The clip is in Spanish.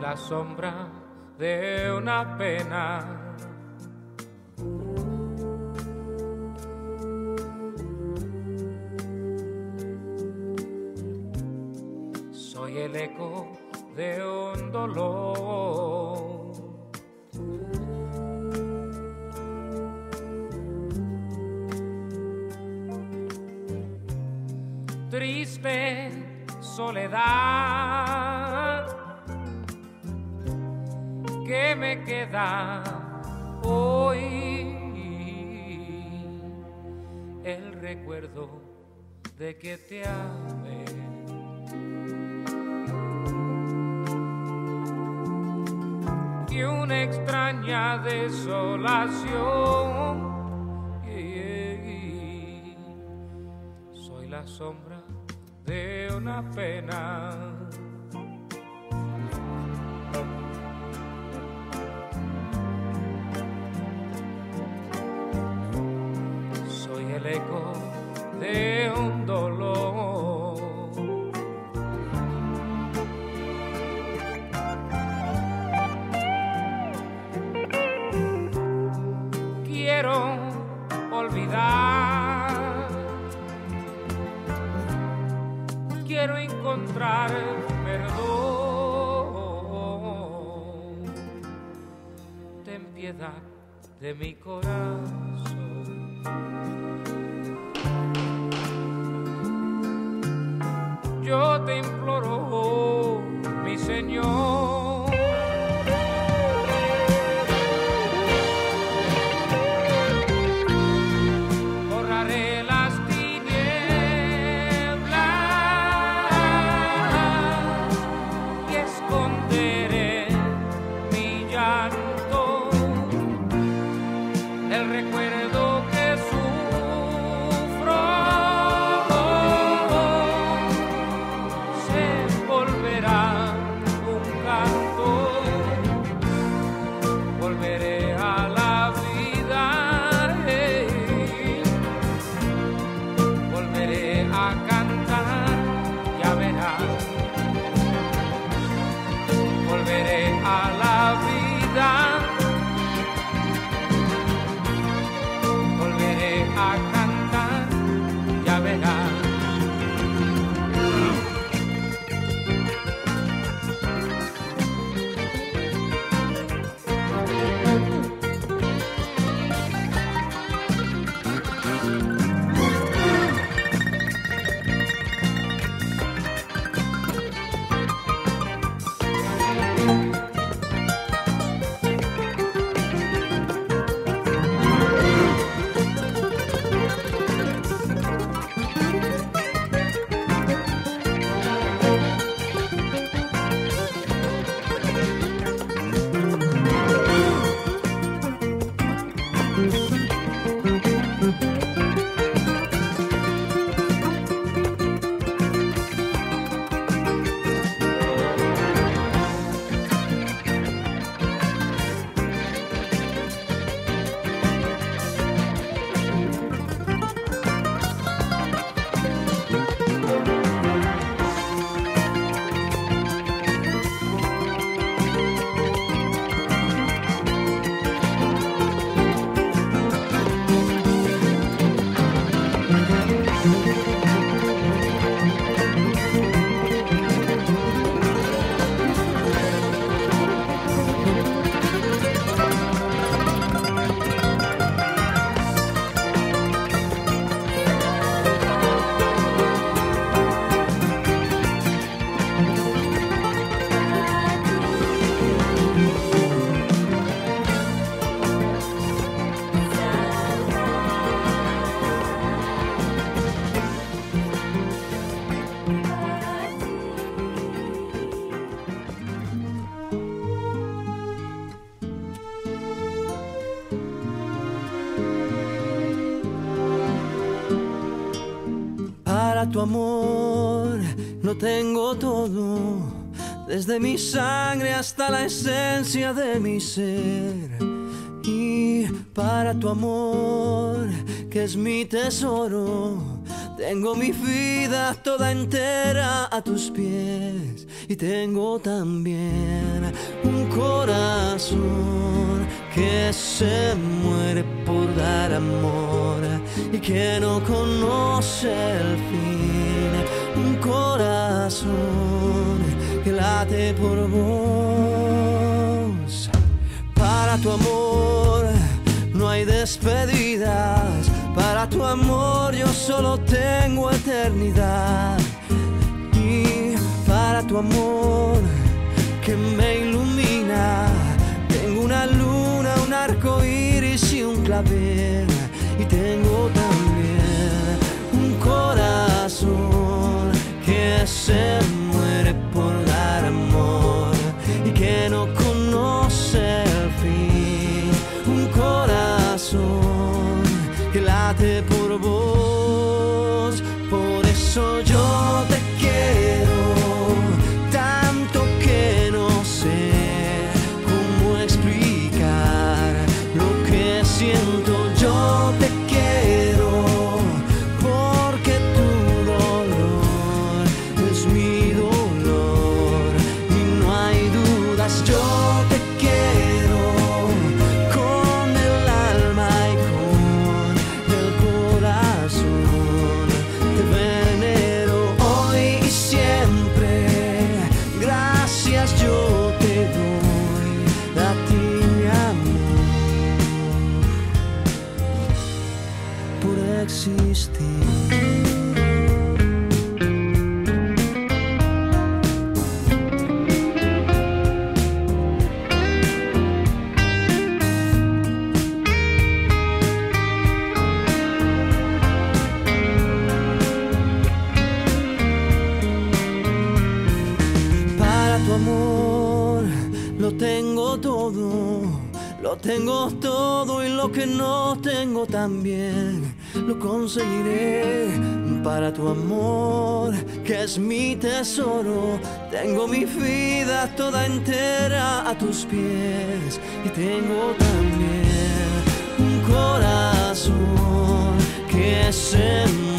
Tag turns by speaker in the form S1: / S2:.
S1: la sombra de una pena. Soy el eco de un dolor. Triste soledad me queda hoy el recuerdo de que te amé. Y una extraña desolación. Soy la sombra de una pena. Quiero olvidar. Quiero encontrar perdón. Ten piedad de mi corazón. Yo te imploro, mi Señor.
S2: Tu amor. Lo tengo todo, desde mi sangre hasta la esencia de mi ser. Y para tu amor, que es mi tesoro, Tengo mi vida toda entera a tus pies. Y tengo también un corazón que se muere por dar amor y que no conoce el fin. Un corazón que late por vos. Para tu amor no hay despedidas para tu amor yo solo tengo eternidad. Y para tu amor que me ilumina, tengo una luna, un arco iris y un clavel. Y tengo también un corazón que se muere por dar amor y que no conoce el fin. Un corazón que late por vos. Por eso yo te quiero existir. Tengo todo y lo que no tengo también lo conseguiré. Para tu amor, que es mi tesoro, tengo mi vida toda entera a tus pies y tengo también un corazón que se